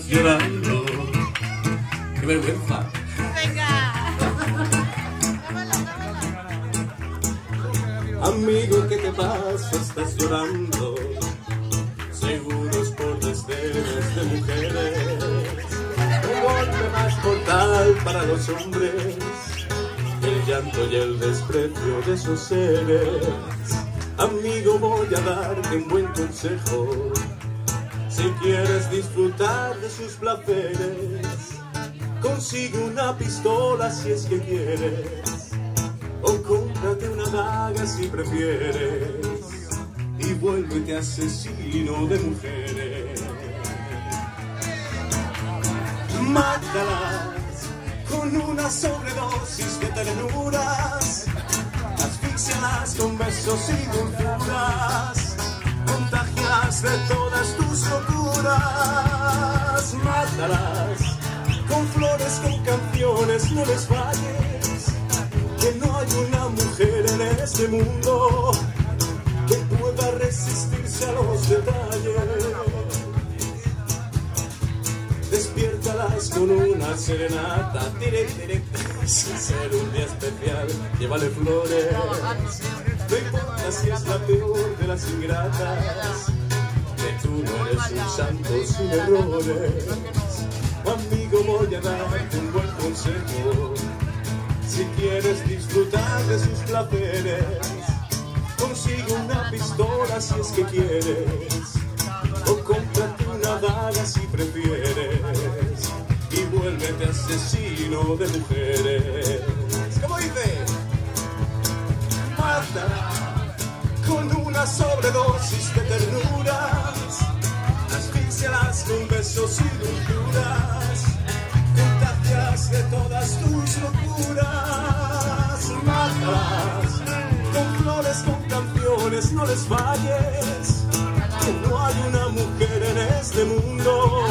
Llorando. Qué vergüenza. Venga. Amigo, ¿qué te pasa? Estás llorando. Seguro es por desdenes de mujeres. Un golpe más mortal para los hombres. El llanto y el desprecio de esos seres. Amigo, voy a darte un buen consejo. Si quieres disfrutar de sus placeres, consigue una pistola si es que quieres, o cómprate una daga si prefieres, y vuélvete asesino de mujeres. Mátalas con una sobredosis de ternuras, asfixialas con besos y dulzuras, contagias de con flores, con canciones, no les falles, que no hay una mujer en este mundo que pueda resistirse a los detalles. Despiértalas con una serenata, direct, direct, sin ser un día especial, llévale flores. No importa si es la peor de las ingratas, que tú no eres un santo sin errores. Voy a darte un buen consejo. Si quieres disfrutar de sus placeres, consigue una pistola si es que quieres, o cómprate una daga si prefieres, y vuélvete asesino de mujeres. ¿Cómo dice? Mátala con una sobredosis de ternuras, asfixialas con besos y dulzuras, contagias de todas tus locuras, mátalas con flores, con canciones, no les falles, que no hay una mujer en este mundo